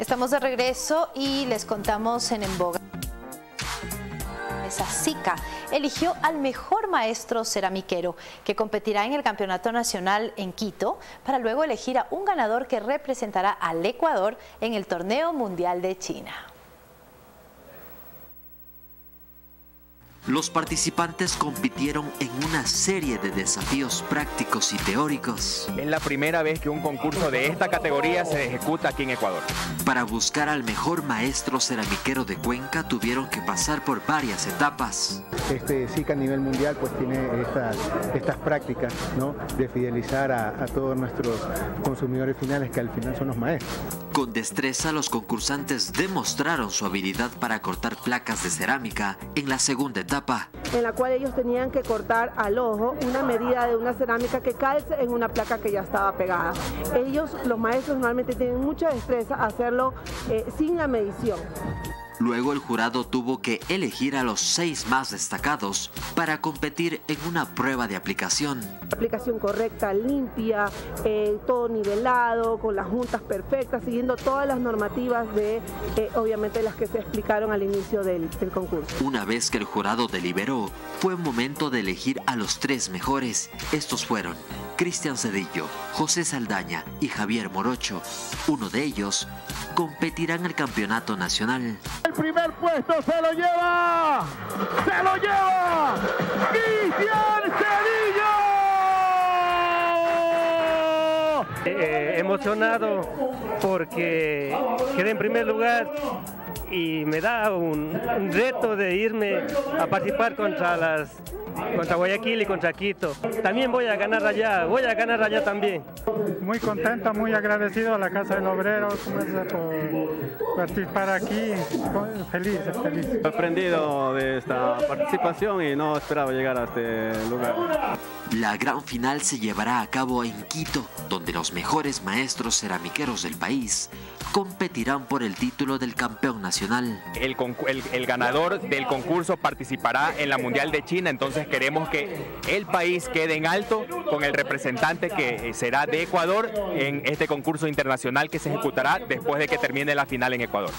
Estamos de regreso y les contamos en En Boga. Esa SICA eligió al mejor maestro ceramiquero que competirá en el Campeonato Nacional en Quito para luego elegir a un ganador que representará al Ecuador en el Torneo Mundial de China. Los participantes compitieron en una serie de desafíos prácticos y teóricos. Es la primera vez que un concurso de esta categoría se ejecuta aquí en Ecuador. Para buscar al mejor maestro ceramiquero de Cuenca tuvieron que pasar por varias etapas. Este SICA a nivel mundial pues tiene estas, estas prácticas ¿no? de fidelizar a, a todos nuestros consumidores finales que al final son los maestros. Con destreza los concursantes demostraron su habilidad para cortar placas de cerámica en la segunda etapa. En la cual ellos tenían que cortar al ojo una medida de una cerámica que calce en una placa que ya estaba pegada. Ellos, los maestros normalmente tienen mucha destreza hacerlo eh, sin la medición. Luego el jurado tuvo que elegir a los seis más destacados para competir en una prueba de aplicación. Aplicación correcta, limpia, eh, todo nivelado, con las juntas perfectas, siguiendo todas las normativas de, eh, obviamente, las que se explicaron al inicio del, del concurso. Una vez que el jurado deliberó, fue momento de elegir a los tres mejores. Estos fueron Cristian Cedillo, José Saldaña y Javier Morocho. Uno de ellos competirá en el campeonato nacional. El primer puesto se lo lleva, se lo lleva Cristian Cedillo. Eh, emocionado porque quedé en primer lugar y me da un, un, reto de irme a participar contra las contra Guayaquil y contra Quito. También voy a ganar allá, voy a ganar allá también. Muy contento, muy agradecido a la Casa del Obrero por participar aquí. Feliz, feliz. He aprendido de esta participación y no esperaba llegar a este lugar. La gran final se llevará a cabo en Quito, donde los mejores maestros ceramiqueros del país competirán por el título del campeón El, ganador del concurso participará en la Mundial de China, entonces queremos que el país quede en alto con el representante que será de Ecuador en este concurso internacional que se ejecutará después de que termine la final en Ecuador.